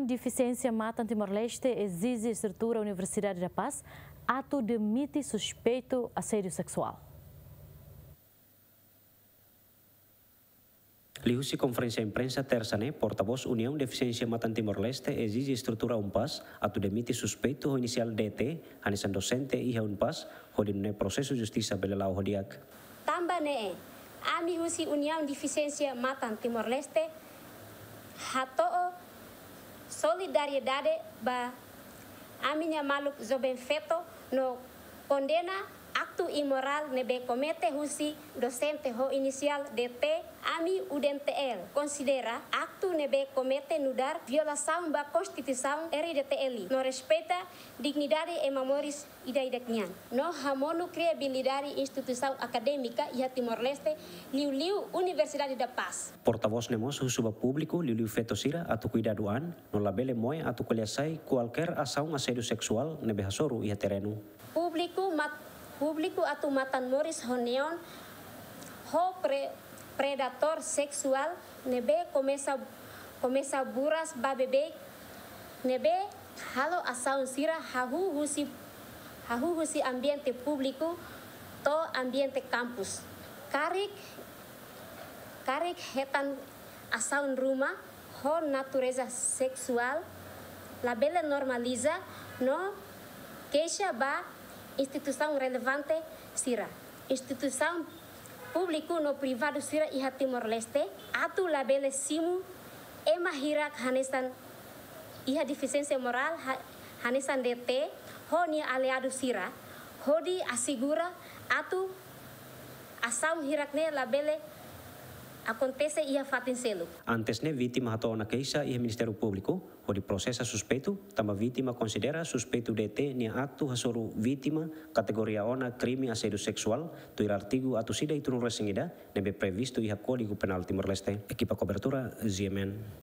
deficiência mata Timor-Leste exige estrutura Universidade da Paz, ato demite suspeito assédio sexual. Lihusi conferência imprensa terça né, porta-voz União Deficiência Matan Timor-Leste exige estrutura UNPAS atu demite suspeito inicial DT, anisan docente iha UNPAS, hodin ne processo justiça belelau hodiak. Tamba ne, ami husi União Deficiência Matan Timor-Leste, hatoo solidariedade ba aminha maluk zoben feto no condena acto imoral nebe comete husi docente ho inicial DT ami UDNTL considera acto nebe comete nudar violação da Constituição RDTL no respeita dignidade e memórias ida idaknian no hamono credibilidade instituição acadêmica e Timor-Leste liu liu Universidade da Paz Porta-voz nemos husuba público liu liu feto sira atu cuidadoan no labele moe atu kuliasai qualquer ação assédio sexual nebe hasoru ia terreno público mat público atumatan moris honeon ho pre, predator sexual nebe começa começa buras babebe nebe halo asaun sira hahu husi hahu husi ambiente público to ambiente campus karik karik hetan asaun rumah ho natureza sexual labela normaliza no queixa ba instituição relevante sira. Instituição público no privado sira iha Timor-Leste. Atu labele simu ema hirak hanesan iha deficiência moral hanesan DT honi aliado sira. Hodi assegura atu asam hirakne labele acontece ia fatin selo. Antes ne vítima hato na queixa e Ministério Público, onde processa suspeito, tamba vítima considera suspeito DT ni acto hasoru vítima categoria ona crime assédio sexual do artigo atu sida itu resingida nebe previsto iha Código Penal Timor-Leste. Equipa cobertura ZMN.